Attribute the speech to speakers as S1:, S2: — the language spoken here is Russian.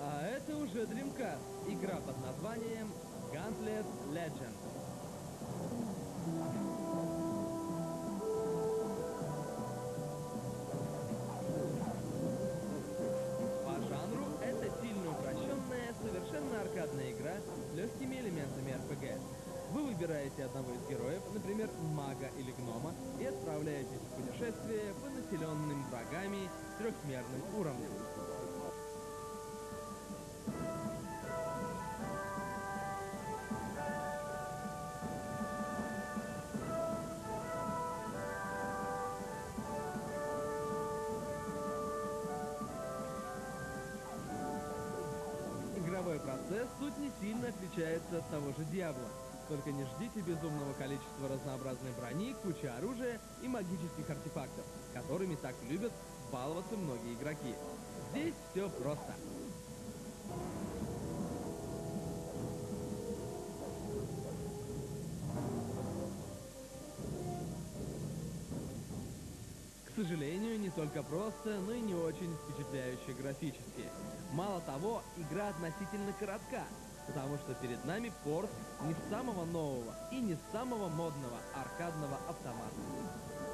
S1: А это уже Dreamcast. Игра под названием Gauntlet Legend. Выбираете одного из героев, например, мага или гнома, и отправляетесь в путешествие по населенным врагами трехмерным уровням. Игровой процесс тут не сильно отличается от того же Диабло. Только не ждите безумного количества разнообразной брони, кучи оружия и магических артефактов, которыми так любят баловаться многие игроки. Здесь все просто. К сожалению, не только просто, но и не очень впечатляюще графически. Мало того, игра относительно коротка, потому что перед нами порт не самого нового и не самого модного аркадного автомата.